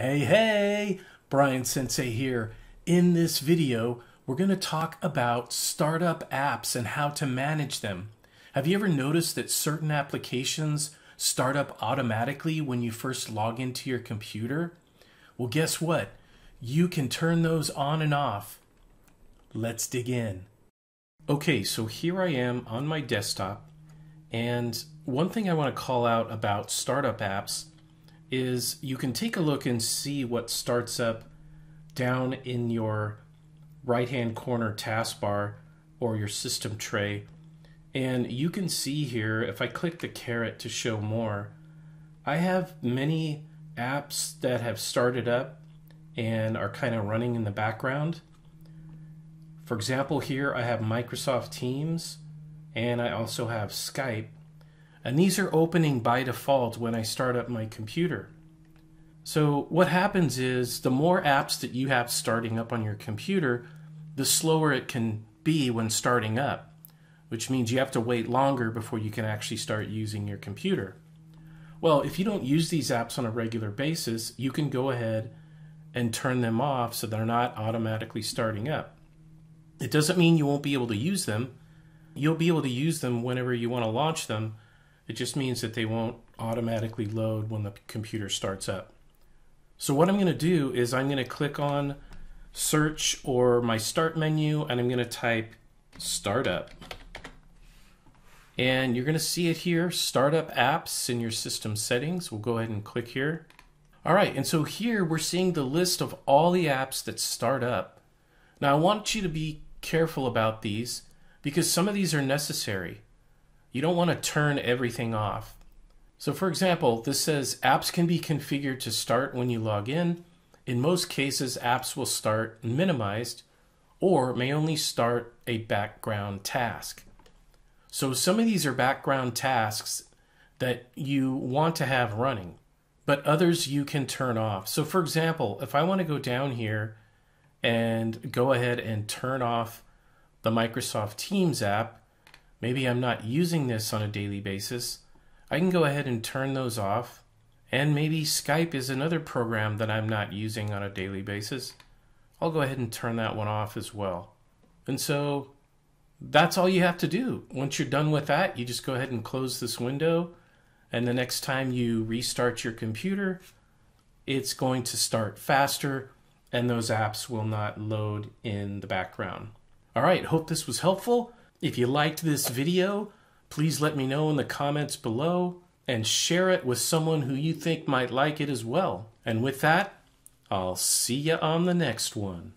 Hey, hey, Brian Sensei here. In this video, we're going to talk about startup apps and how to manage them. Have you ever noticed that certain applications start up automatically when you first log into your computer? Well, guess what? You can turn those on and off. Let's dig in. Okay, so here I am on my desktop, and one thing I want to call out about startup apps is you can take a look and see what starts up down in your right hand corner taskbar or your system tray. And you can see here, if I click the caret to show more, I have many apps that have started up and are kind of running in the background. For example, here I have Microsoft Teams and I also have Skype. And these are opening by default when I start up my computer. So what happens is the more apps that you have starting up on your computer, the slower it can be when starting up, which means you have to wait longer before you can actually start using your computer. Well, if you don't use these apps on a regular basis, you can go ahead and turn them off so they're not automatically starting up. It doesn't mean you won't be able to use them. You'll be able to use them whenever you want to launch them, it just means that they won't automatically load when the computer starts up. So what I'm going to do is I'm going to click on search or my start menu and I'm going to type startup. And you're going to see it here, startup apps in your system settings. We'll go ahead and click here. All right, and so here we're seeing the list of all the apps that start up. Now I want you to be careful about these because some of these are necessary you don't want to turn everything off. So for example, this says apps can be configured to start when you log in. In most cases, apps will start minimized or may only start a background task. So some of these are background tasks that you want to have running, but others you can turn off. So for example, if I want to go down here and go ahead and turn off the Microsoft Teams app, maybe I'm not using this on a daily basis, I can go ahead and turn those off. And maybe Skype is another program that I'm not using on a daily basis. I'll go ahead and turn that one off as well. And so that's all you have to do. Once you're done with that, you just go ahead and close this window. And the next time you restart your computer, it's going to start faster and those apps will not load in the background. All right, hope this was helpful. If you liked this video, please let me know in the comments below and share it with someone who you think might like it as well. And with that, I'll see you on the next one.